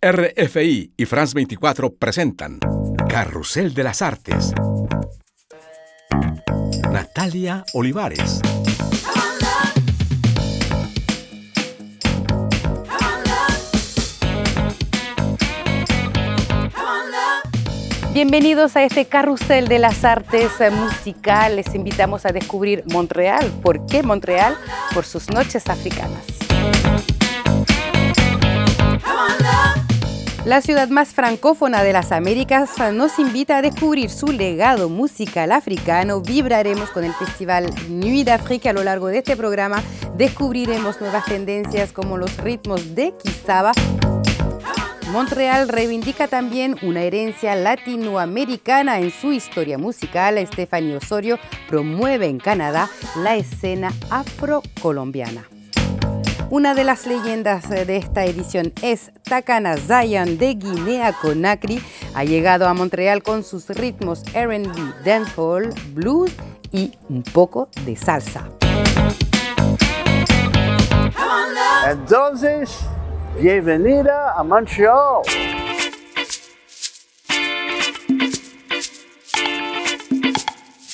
RFI y France 24 presentan Carrusel de las Artes. Natalia Olivares. Bienvenidos a este carrusel de las artes musicales. Les invitamos a descubrir Montreal. ¿Por qué Montreal? Por sus noches africanas. La ciudad más francófona de las Américas nos invita a descubrir su legado musical africano. Vibraremos con el festival Nuit d'Afrique a lo largo de este programa. Descubriremos nuevas tendencias como los ritmos de Kizaba. Montreal reivindica también una herencia latinoamericana en su historia musical. Stephanie Osorio promueve en Canadá la escena afrocolombiana. Una de las leyendas de esta edición es Takana Zayan de Guinea Conakry. Ha llegado a Montreal con sus ritmos RB, dancehall, blues y un poco de salsa. Entonces, bienvenida a Montreal.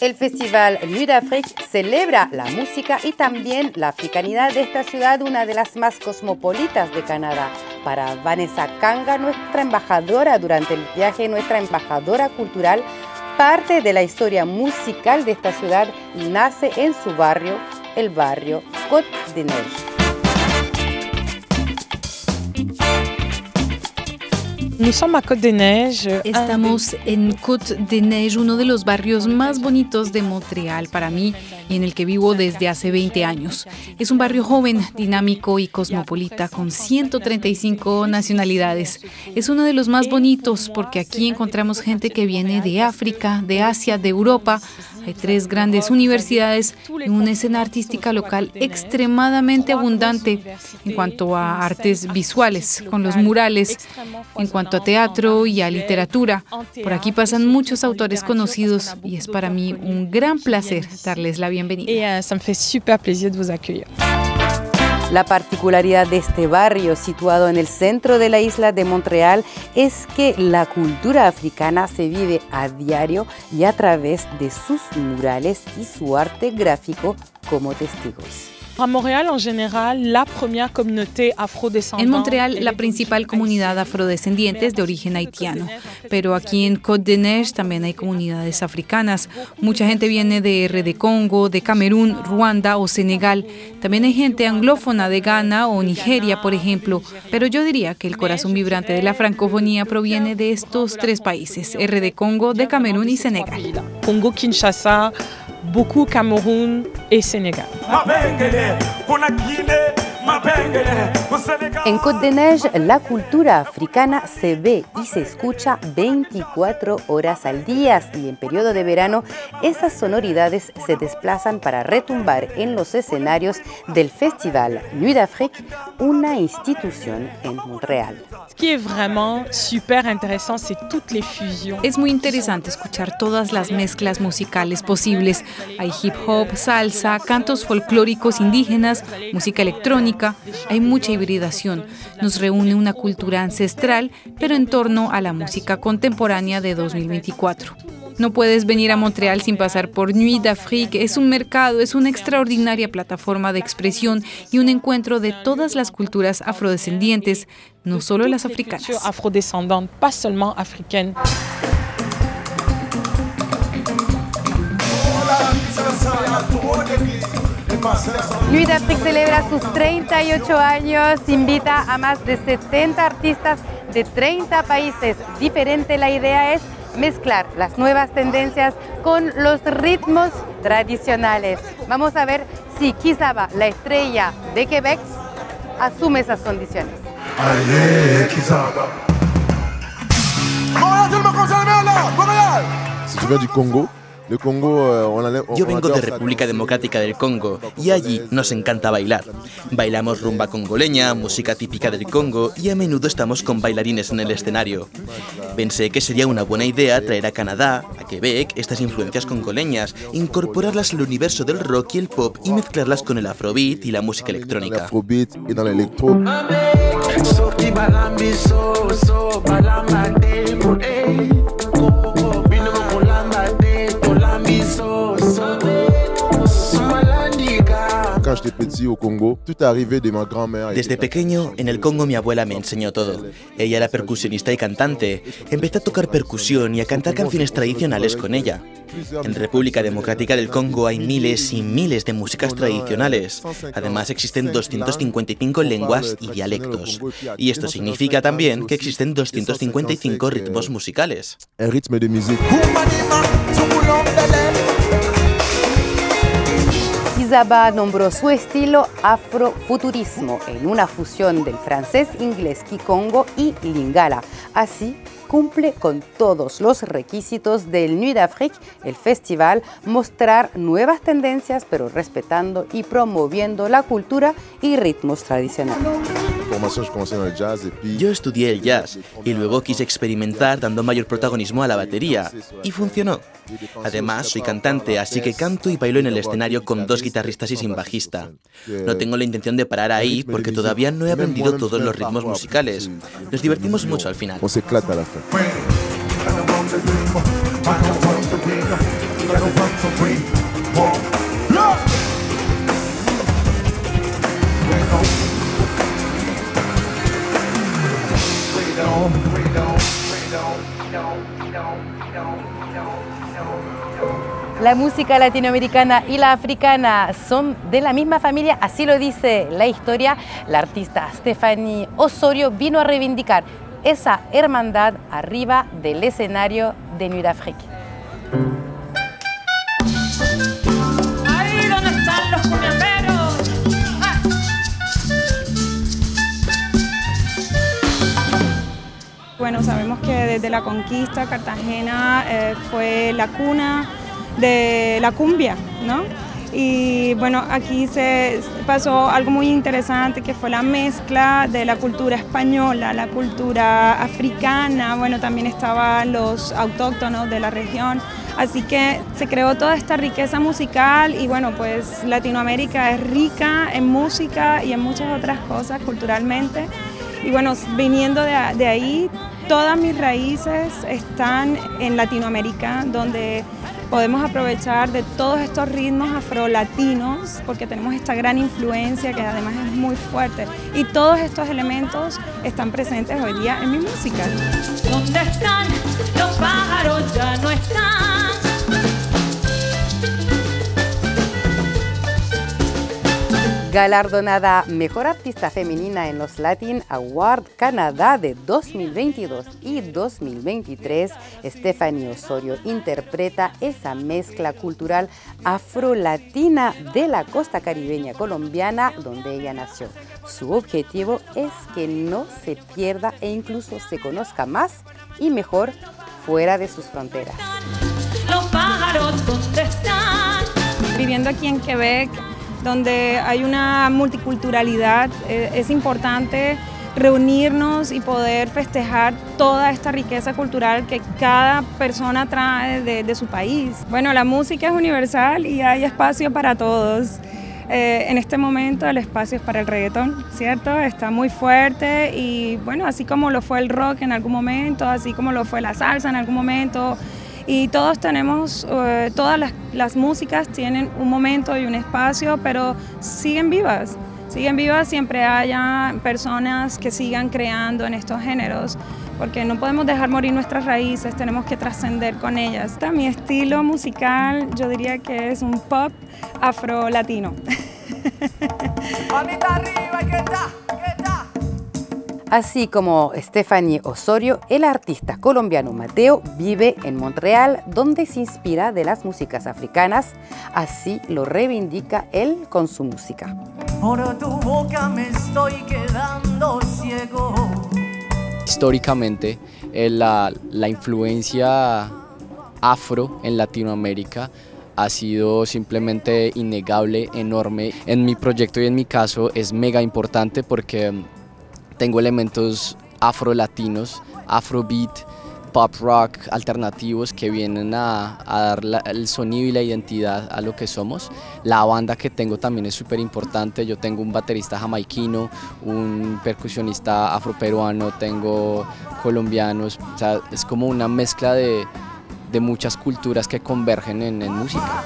El festival Nuit d'Afrique celebra la música y también la africanidad de esta ciudad, una de las más cosmopolitas de Canadá. Para Vanessa Kanga, nuestra embajadora durante el viaje, nuestra embajadora cultural, parte de la historia musical de esta ciudad nace en su barrio, el barrio Côte de Estamos en Côte de Neige, uno de los barrios más bonitos de Montreal para mí y en el que vivo desde hace 20 años. Es un barrio joven, dinámico y cosmopolita con 135 nacionalidades. Es uno de los más bonitos porque aquí encontramos gente que viene de África, de Asia, de Europa. Hay tres grandes universidades y una escena artística local extremadamente abundante en cuanto a artes visuales, con los murales, en cuanto a teatro y a literatura. Por aquí pasan muchos autores conocidos y es para mí un gran placer darles la bienvenida. La particularidad de este barrio situado en el centro de la isla de Montreal es que la cultura africana se vive a diario y a través de sus murales y su arte gráfico como testigos. À Montréal, en général, la première communauté afrodescendante. En Montreal, la principal comunidad afrodescendiente es de origen haitiano, pero aquí en Côte Neige también hay comunidades africanas. Mucha gente viene de R de Congo, de Camerún, Ruanda o Senegal. También hay gente anglófona de Ghana o Nigeria, por ejemplo. Pero yo diría que el corazón vibrante de la francofonía proviene de estos tres países, R de Congo, de Camerún y Senegal. Congo, Kinshasa, beaucoup Cameroun et Sénégal. En Côte de Neige, la cultura africana se ve y se escucha 24 horas al día y en periodo de verano esas sonoridades se desplazan para retumbar en los escenarios del festival Nuit d'Afrique, una institución en fusions. Es muy interesante escuchar todas las mezclas musicales posibles. Hay hip hop, salsa, cantos folclóricos indígenas, música electrónica. Hay mucha hibridación. Nos reúne una cultura ancestral, pero en torno a la música contemporánea de 2024. No puedes venir a Montreal sin pasar por Nuit d'Afrique. Es un mercado, es una extraordinaria plataforma de expresión y un encuentro de todas las culturas afrodescendientes, no solo las africanas. D'Afrique celebra sus 38 años, invita a más de 70 artistas de 30 países. Diferente la idea es mezclar las nuevas tendencias con los ritmos tradicionales. Vamos a ver si Kizaba, la estrella de Quebec, asume esas condiciones. Si tu viens du Congo, on Yo vengo de República. Democrática del Congo y allí nos encanta bailar. Bailamos rumba congoleña, música típica del Congo y a menudo estamos con bailarines en el escenario. Pensé que sería una buena idea traer a Canadá, a Quebec, estas influencias congoleñas, incorporarlas al universo del rock y el pop y mezclarlas con el afrobeat y la música electrónica. Desde pequeño, en el Congo mi abuela me enseñó todo. Ella era percusionista y cantante. Empecé a tocar percusión y a cantar canciones tradicionales con ella. En República Democrática del Congo hay miles y miles de músicas tradicionales. Además existen 255 lenguas y dialectos. Y esto significa también que existen 255 ritmos musicales. El ritmo de música. Isaba nombró su estilo afrofuturismo en una fusión del francés, inglés, kikongo y lingala. Así cumple con todos los requisitos del Nuit d'Afrique, el festival, mostrar nuevas tendencias pero respetando y promoviendo la cultura y ritmos tradicionales. Yo estudié el jazz y luego quise experimentar dando mayor protagonismo a la batería y funcionó. Además, soy cantante, así que canto y bailo en el escenario con dos guitarristas y sin bajista. No tengo la intención de parar ahí porque todavía no he aprendido todos los ritmos musicales. Nos divertimos mucho al final. La música latinoamericana y la africana son de la misma familia, así lo dice la historia. La artista Stephanie Osorio vino a reivindicar esa hermandad arriba del escenario de Nuit d'Afrique. Sabemos que desde la conquista Cartagena eh, fue la cuna de la cumbia, ¿no? Y bueno, aquí se pasó algo muy interesante que fue la mezcla de la cultura española, la cultura africana, bueno, también estaban los autóctonos de la región. Así que se creó toda esta riqueza musical y bueno, pues Latinoamérica es rica en música y en muchas otras cosas culturalmente. Y bueno, viniendo de, de ahí, todas mis raíces están en Latinoamérica, donde podemos aprovechar de todos estos ritmos afrolatinos porque tenemos esta gran influencia que además es muy fuerte y todos estos elementos están presentes hoy día en mi música. ¿Dónde están los pájaros? Ya no están. Galardonada Mejor Artista Femenina en los Latin Award Canadá de 2022 y 2023, Stephanie Osorio interpreta esa mezcla cultural afro-latina de la costa caribeña colombiana donde ella nació. Su objetivo es que no se pierda e incluso se conozca más y mejor fuera de sus fronteras. Los. Viviendo aquí en Quebec, donde hay una multiculturalidad, eh, es importante reunirnos y poder festejar toda esta riqueza cultural que cada persona trae de, de su país. Bueno, la música es universal y hay espacio para todos. Eh, en este momento el espacio es para el reggaetón, ¿cierto? Está muy fuerte y bueno, así como lo fue el rock en algún momento, así como lo fue la salsa en algún momento, y todos tenemos, eh, todas las, las músicas tienen un momento y un espacio, pero siguen vivas. Siguen vivas siempre haya personas que sigan creando en estos géneros, porque no podemos dejar morir nuestras raíces, tenemos que trascender con ellas. Mi estilo musical yo diría que es un pop afro-latino. Así como Stephanie Osorio, el artista colombiano Mateo vive en Montreal, donde se inspira de las músicas africanas. Así lo reivindica él con su música. Por tu boca me estoy quedando ciego. Históricamente, eh, la, la influencia afro en Latinoamérica ha sido simplemente innegable, enorme. En mi proyecto y en mi caso es mega importante porque tengo elementos afro-latinos, afrobeat, pop rock alternativos que vienen a, dar el sonido y la identidad a lo que somos. La banda que tengo también es súper importante. Yo tengo un baterista jamaiquino, un percusionista afroperuano, tengo colombianos. O sea, es como una mezcla de, muchas culturas que convergen en, en música.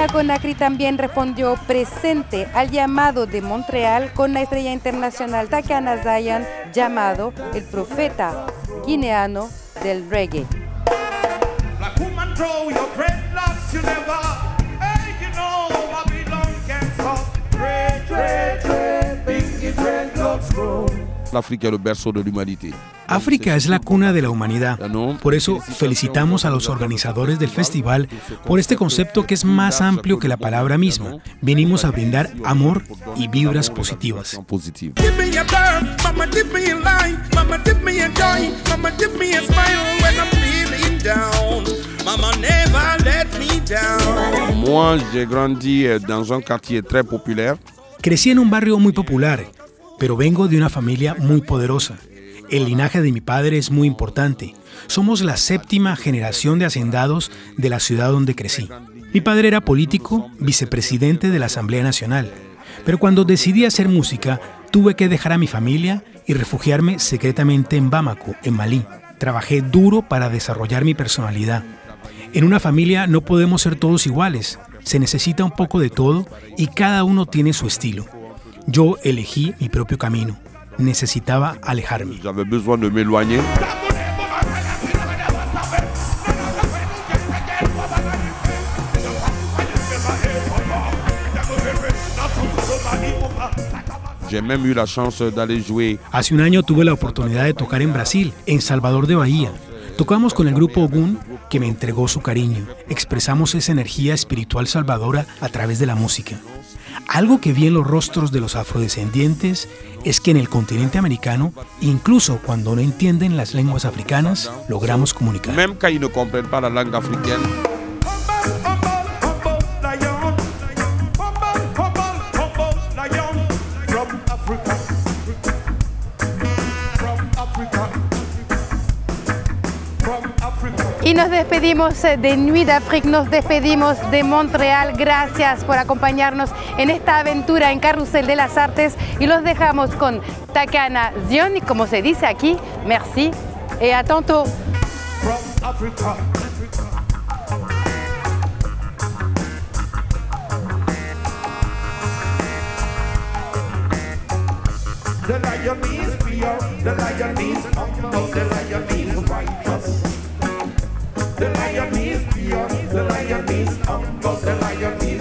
Guinea Conakry también respondió presente al llamado de Montreal con la estrella internacional Takana Zayan llamado el profeta guineano del reggae. África es la cuna de la humanidad. Por eso felicitamos a los organizadores del festival por este concepto que es más amplio que la palabra misma. Venimos a brindar amor y vibras positivas. Euh. Crecí en un barrio muy popular, pero vengo de una familia muy poderosa. El linaje de mi padre es muy importante. Somos la séptima generación de hacendados de la ciudad donde crecí. Mi padre era político, vicepresidente de la Asamblea Nacional. Pero cuando decidí hacer música, tuve que dejar a mi familia y refugiarme secretamente en Bamako, en Malí. Trabajé duro para desarrollar mi personalidad. En una familia no podemos ser todos iguales. Se necesita un poco de todo y cada uno tiene su estilo. Yo elegí mi propio camino. Necesitaba alejarme. J'avais besoin de m'éloigner. Hace un año tuve la oportunidad de tocar en Brasil, en Salvador de Bahía. Tocamos con el grupo Ogun, que me entregó su cariño. Expresamos esa energía espiritual salvadora a través de la música. Algo que vi en los rostros de los afrodescendientes es que en el continente americano, incluso cuando no entienden las lenguas africanas, logramos comunicar. Y nos despedimos eh, de Nuit d'Afrique, nos despedimos de Montreal. Gracias por acompañarnos en esta aventura en Carrusel de las Artes y los dejamos con Takana Zion y como se dice aquí, merci et à tantôt. The. The lion is here, the lion is uncle, the lion is